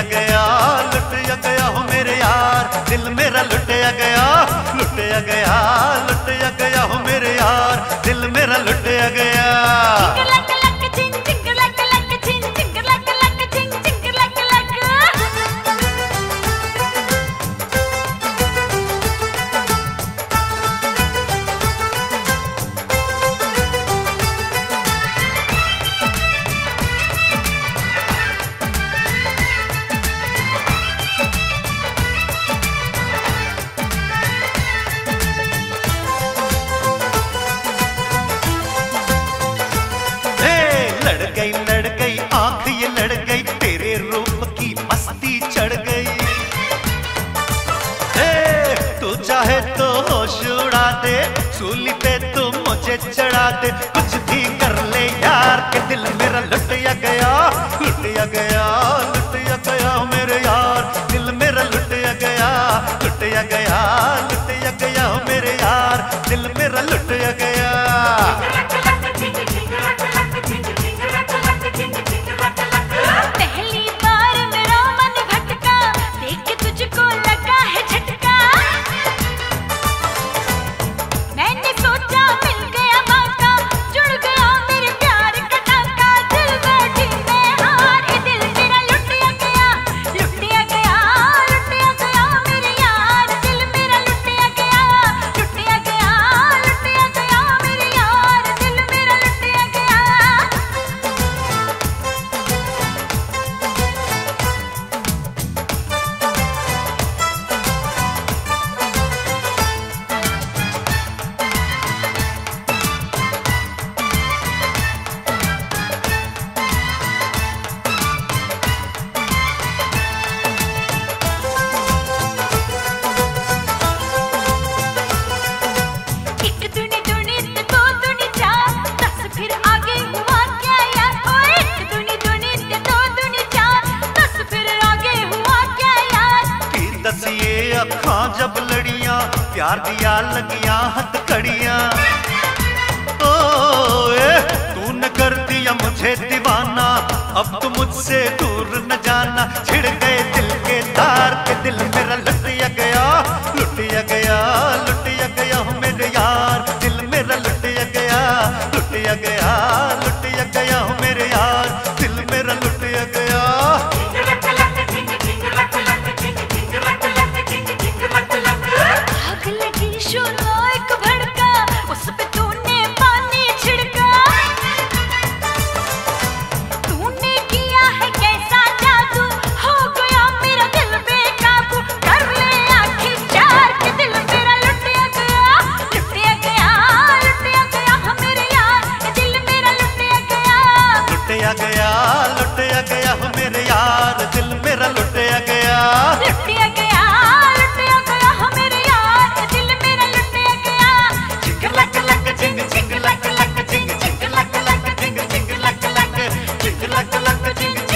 ਅਗਿਆ ਲੁੱਟ ਅਗਿਆ ਹੁਣ सूली पे तू तो मुझे चढ़ा दे। प्यार दिया, लगिया हथकड़िया तू न कर दिया मुझे दीवाना। अब तू मुझसे दूर न जाना। छिड़ गए दिल के तार के दिल मेरा लुटिया गया लुटिया गया लुटिया गया मेरे यार। दिल मेरा लुटिया गया लुटिया गया। लुटया गया लुटया गया हो मेरे यार, दिल मेरा लुटया गया। लुटया गया लुटया गया हो मेरे यार, दिल मेरा लुटया गया। जिंग लक लक जिंग जिंग लक लक लक लक लक लक लक लक